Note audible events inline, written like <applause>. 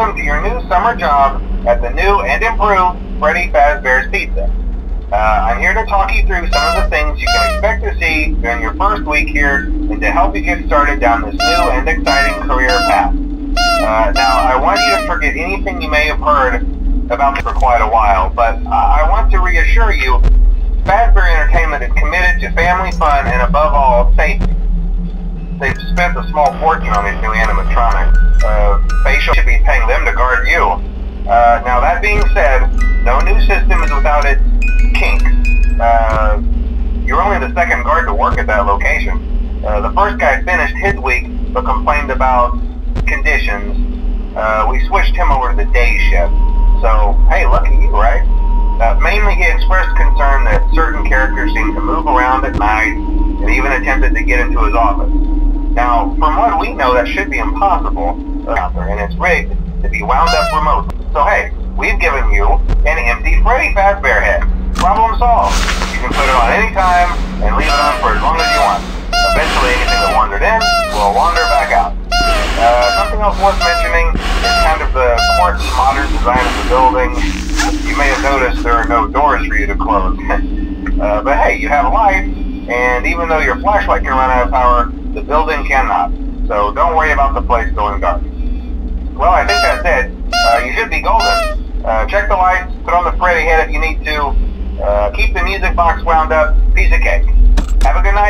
your new summer job at the new and improved Freddy Fazbear's Pizza. Uh, I'm here to talk you through some of the things you can expect to see during your first week here and to help you get started down this new and exciting career path. Uh, now, I want you to forget anything you may have heard about me for quite a while, but I want to reassure you, Fazbear Entertainment is committed to family fun and above all, safety. They've spent a small fortune on these new animatronics. Uh, should be paying them to guard you. Uh, now that being said, no new system is without its kinks. Uh, you're only the second guard to work at that location. Uh, the first guy finished his week but complained about conditions. Uh, we switched him over to the day shift. So, hey, lucky you, right? Uh, mainly he expressed concern that certain characters seemed to move around at night and even attempted to get into his office. Now, from what we know, that should be impossible out there, and it's rigged to be wound up remotely. So hey, we've given you an empty Freddy Fazbear head. Problem solved. You can put it on any time and leave it on for as long as you want. Eventually, anything that wandered in will wander back out. Uh, something else worth mentioning is kind of the quirky modern design of the building. You may have noticed there are no doors for you to close. <laughs> uh, but hey, you have a light, and even though your flashlight can run out of power. So don't worry about the place going dark. Well, I think that's it. Uh, you should be golden. Uh, check the lights, put on the Freddy head if you need to. Uh, keep the music box wound up. Piece of cake. Have a good night,